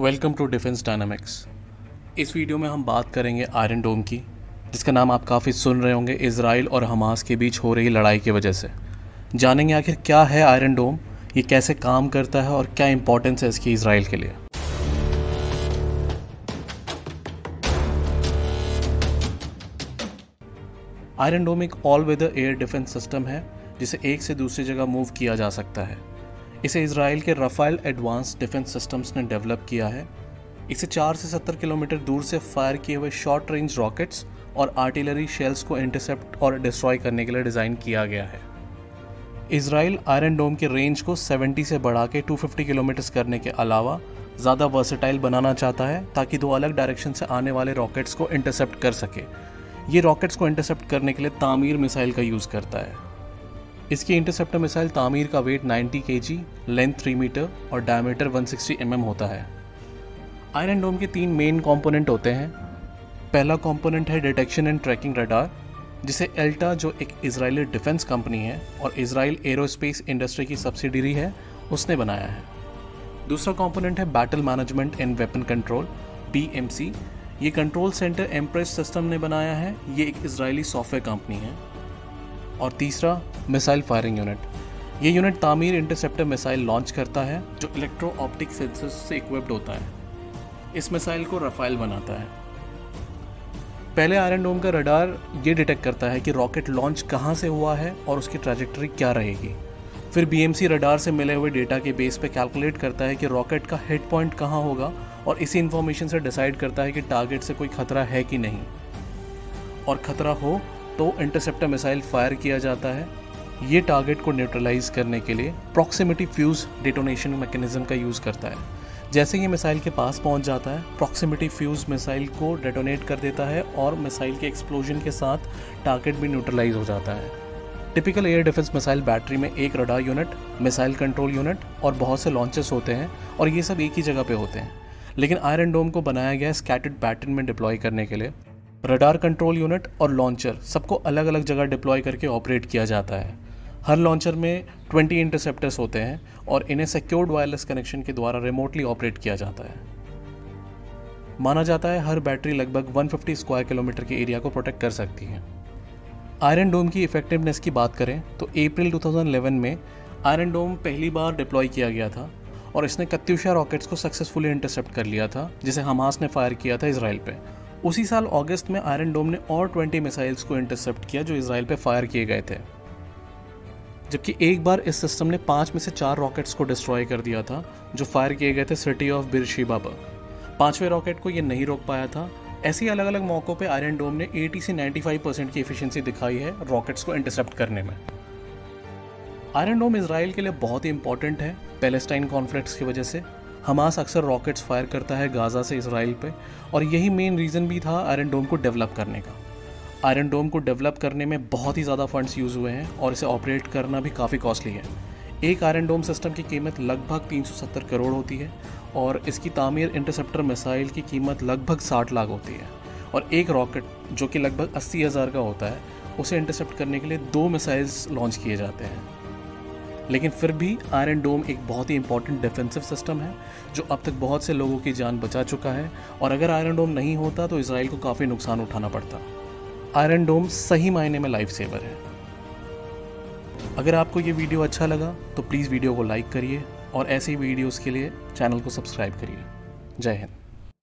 Welcome to Defence Dynamics. इस video में हम बात करेंगे आयरन डोम की, जिसका नाम आप काफ़ी सुन रहे होंगे इसराइल और हमास के बीच हो रही लड़ाई की वजह से। जानेंगे आखिर क्या है आयरन डोम, ये कैसे काम करता है और क्या इंपॉर्टेंस है इसकी इसराइल के लिए। आयरन डोम एक all weather air defence system है, जिसे एक से दूसरी जगह मूव किया जा सकता है। इसे इसराइल के रफ़ाइल एडवांस डिफेंस सिस्टम्स ने डेवलप किया है। इसे 4 से 70 किलोमीटर दूर से फायर किए हुए शॉर्ट रेंज रॉकेट्स और आर्टिलरी शेल्स को इंटरसेप्ट और डिस्ट्रॉय करने के लिए डिज़ाइन किया गया है। इसराइल आयरन डोम के रेंज को 70 से बढ़ा के 250 किलोमीटर करने के अलावा ज़्यादा वर्सेटाइल बनाना चाहता है ताकि दो अलग डायरेक्शन से आने वाले रॉकेट्स को इंटरसेप्ट कर सके। ये रॉकेट्स को इंटरसेप्ट करने के लिए तामीर मिसाइल का यूज़ करता है। इसकी इंटरसेप्टर मिसाइल तामीर का वेट 90 के लेंथ 3 मीटर और डायमीटर 160 सिक्सटी mm होता है। आयरन डोम के तीन मेन कंपोनेंट होते हैं। पहला कंपोनेंट है डिटेक्शन एंड ट्रैकिंग रडार जिसे एल्टा जो एक इसराइली डिफेंस कंपनी है और इसराइल एरोस्पेस इंडस्ट्री की सब्सिडरी है, उसने बनाया है। दूसरा कंपोनेंट है battle management and weapon control B ये कंट्रोल सेंटर एम्प्रेस सिस्टम ने बनाया है। ये एक इसराइली सॉफ्टवेयर कंपनी है। और तीसरा मिसाइल फायरिंग यूनिट ये unit Tamir interceptor missile launch करता है, जो इलेक्ट्रो ऑप्टिक सेंसर्स से इक्विप्ड होता है। इस मिसाइल को रफाइल बनाता है। पहले आयरन डोम का रडार ये डिटेक्ट करता है कि रॉकेट लॉन्च कहाँ से हुआ है और उसकी ट्रैजेक्टरी क्या रहेगी। फिर बीएमसी रडार से मिले हुए डेटा के बेस पे कैलकुलेट करता है कि रॉकेट का हेड पॉइंट कहाँ होगा और इसी इन्फॉर्मेशन से डिसाइड करता है कि टारगेट से कोई खतरा है कि नहीं। और खतरा हो तो इंटरसेप्टर मिसाइल फायर किया जाता है। ये टारगेट को न्यूट्रलाइज करने के लिए प्रॉक्सिमिटी फ्यूज डिटोनेशन मैकेनिज्म का यूज़ करता है। जैसे ये मिसाइल के पास पहुँच जाता है प्रॉक्सिमिटी फ्यूज मिसाइल को डेटोनेट कर देता है और मिसाइल के एक्सप्लोजन के साथ टारगेट भी न्यूट्रलाइज हो जाता है। Typical air defence missile battery में एक radar unit missile control unit और बहुत से लॉन्चेस होते हैं और ये सब एक ही जगह पे होते हैं। लेकिन आयरन डोम को बनाया गया स्कैटर्ड पैटर्न में डिप्लॉय करने के लिए। रडार कंट्रोल यूनिट और लॉन्चर सबको अलग अलग जगह डिप्लॉय करके ऑपरेट किया जाता है। हर लॉन्चर में 20 इंटरसेप्टर्स होते हैं और इन्हें सिक्योर्ड वायरलेस कनेक्शन के द्वारा रिमोटली ऑपरेट किया जाता है। माना जाता है हर बैटरी लगभग 150 स्क्वायर किलोमीटर के एरिया को प्रोटेक्ट कर सकती है। आयरन डोम की इफेक्टिवनेस की बात करें तो अप्रैल 2011 में आयरन डोम पहली बार डिप्लॉय किया गया था और इसने कत्यूशा रॉकेट्स को सक्सेसफुली इंटरसेप्ट कर लिया था, जिसे हमास ने फायर किया था इसराइल पे। उसी साल अगस्त में आयरन डोम ने और 20 मिसाइल्स को इंटरसेप्ट किया जो इसराइल पे फायर किए गए थे। जबकि एक बार इस सिस्टम ने पाँच में से चार रॉकेट्स को डिस्ट्रॉय कर दिया था, जो फायर किए गए थे सिटी ऑफ़ बिरशीबा पर। पाँचवें रॉकेट को ये नहीं रोक पाया था। ऐसे अलग अलग मौक़ों पे आयरन डोम ने 80 से 95 परसेंट की एफिशिएंसी दिखाई है रॉकेट्स को इंटरसेप्ट करने में। आयरन डोम इसराइल के लिए बहुत ही इंपॉर्टेंट है, पैलेस्टाइन कॉन्फ्लिक्ट्स की वजह से। हमास अक्सर रॉकेट्स फायर करता है गाज़ा से इसराइल पे, और यही मेन रीज़न भी था आयरन डोम को डेवलप करने का। आयरन डोम को डेवलप करने में बहुत ही ज़्यादा फंड्स यूज़ हुए हैं, और इसे ऑपरेट करना भी काफ़ी कॉस्टली है। एक आयरन डोम सिस्टम की कीमत लगभग 370 करोड़ होती है, और इसकी तामीर इंटरसेप्टर मिसाइल की कीमत लगभग 60 लाख होती है। और एक रॉकेट जो कि लगभग अस्सी हज़ार का होता है, उसे इंटरसेप्ट करने के लिए दो मिसाइल्स लॉन्च किए जाते हैं। लेकिन फिर भी आयरन डोम एक बहुत ही इंपॉर्टेंट डिफेंसिव सिस्टम है, जो अब तक बहुत से लोगों की जान बचा चुका है। और अगर आयरन डोम नहीं होता तो इसराइल को काफ़ी नुकसान उठाना पड़ता। आयरन डोम सही मायने में लाइफ सेवर है। अगर आपको ये वीडियो अच्छा लगा तो प्लीज़ वीडियो को लाइक करिए और ऐसे ही वीडियोज़ के लिए चैनल को सब्सक्राइब करिए। जय हिंद।